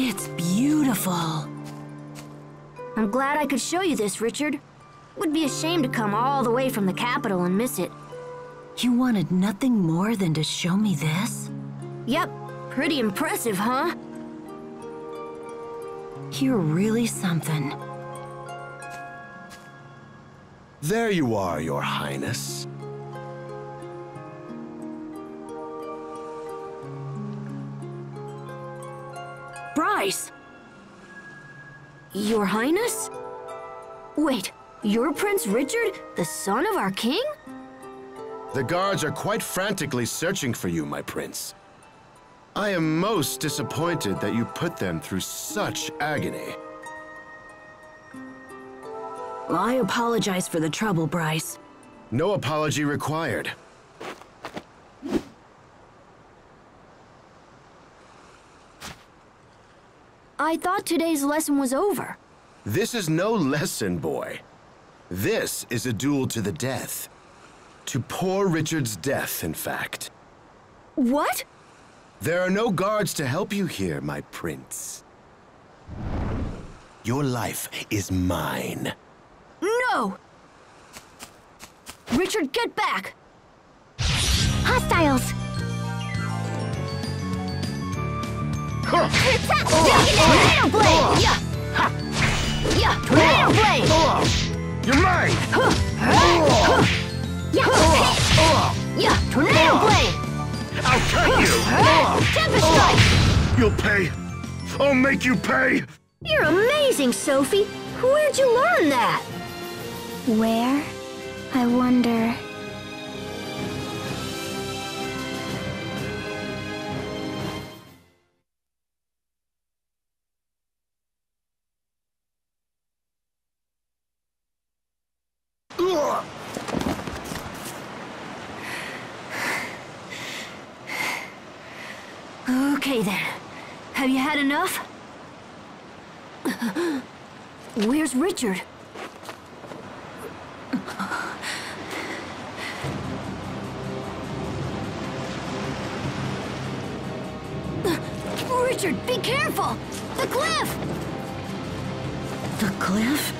It's beautiful. I'm glad I could show you this, Richard. Would be a shame to come all the way from the capital and miss it. You wanted nothing more than to show me this? Yep, pretty impressive, huh? You're really something. There you are, your highness. Bryce! Your Highness? Wait, you're Prince Richard, the son of our king? The guards are quite frantically searching for you, my prince. I am most disappointed that you put them through such agony. I apologize for the trouble, Bryce. No apology required. I thought today's lesson was over. This is no lesson, boy. This is a duel to the death. To poor Richard's death, in fact. What? There are no guards to help you here, my prince. Your life is mine. No! Richard, get back! Hostiles! Tornado Blade! Yeah! Yeah! Tornado Blade! You're mine! Yeah! Tornado Blade! I'll cut you! Tempest Strike! You'll pay! I'll make you pay! You're amazing, Sophie! Where'd you learn that? Where? I wonder. Okay then. Have you had enough? Where's Richard? Richard, be careful! The cliff! The cliff?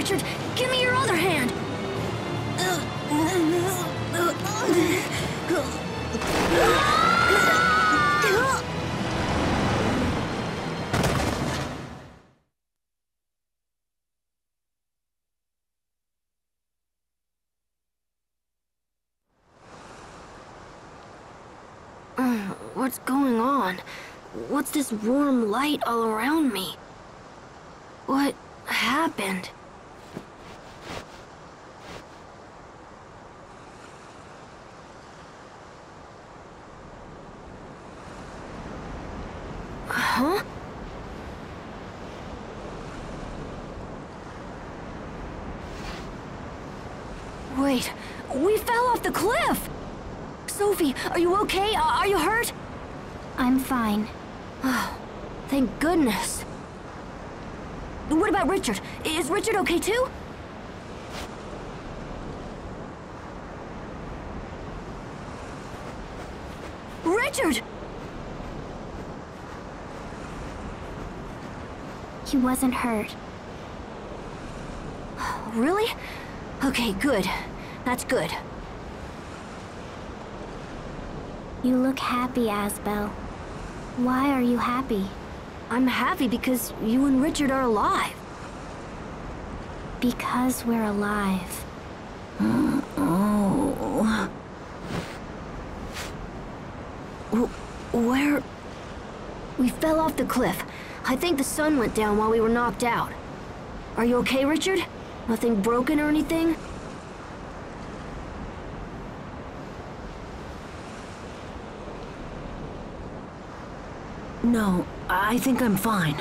Richard! Give me your other hand! What's going on? What's this warm light all around me? What happened? Huh? Wait, we fell off the cliff! Sophie, are you okay? Are you hurt? I'm fine. Oh, thank goodness. What about Richard? Is Richard okay too? Richard! He wasn't hurt. Really? Okay, good. That's good. You look happy, Asbel. Why are you happy? I'm happy because you and Richard are alive. Because we're alive. Oh. Where? We fell off the cliff. I think the sun went down while we were knocked out. Are you okay, Richard? Nothing broken or anything? No, I think I'm fine.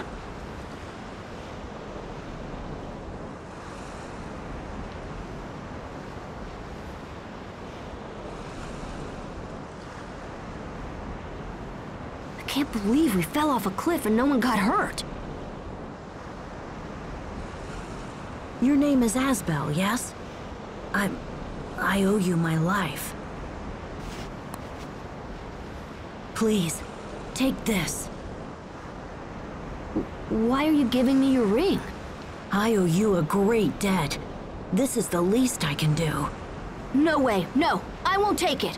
Can't can't believe we fell off a cliff and no one got hurt. Your name is Asbel, yes? I'm... I owe you my life. Please, take this. Why are you giving me your ring? I owe you a great debt. This is the least I can do. No way, no, I won't take it.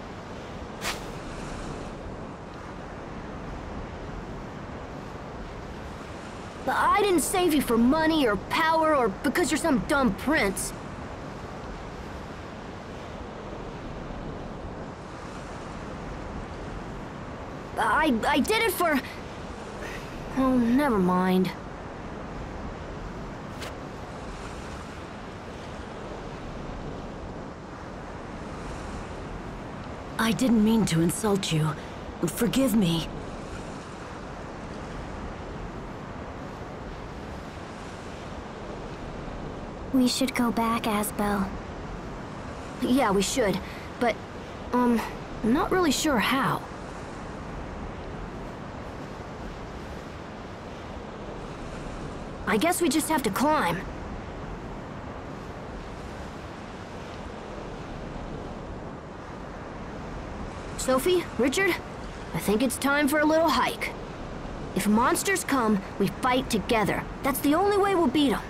But I didn't save you for money or power or because you're some dumb prince. I, I did it for... Oh, never mind. I didn't mean to insult you. Forgive me. We should go back, Asbel. Yeah, we should, but, um, I'm not really sure how. I guess we just have to climb. Sophie, Richard, I think it's time for a little hike. If monsters come, we fight together. That's the only way we'll beat them.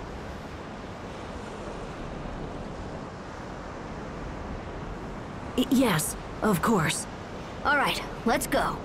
Yes, of course. All right, let's go.